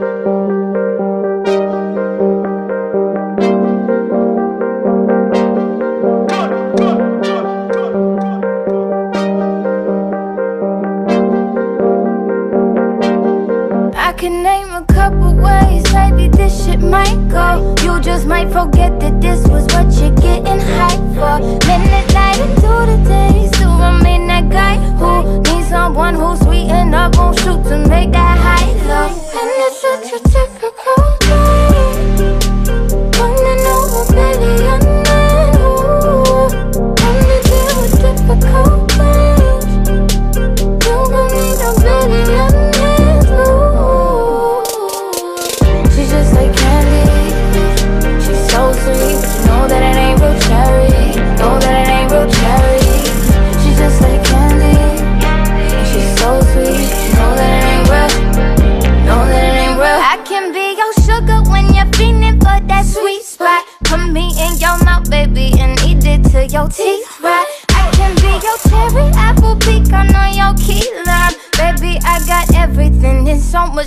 I can name a couple ways maybe this shit might go. You just might forget that this was what you're getting hyped for. Night into the day, so I'm in that guy who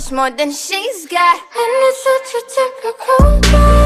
much more than she's got. And it's such a typical girl.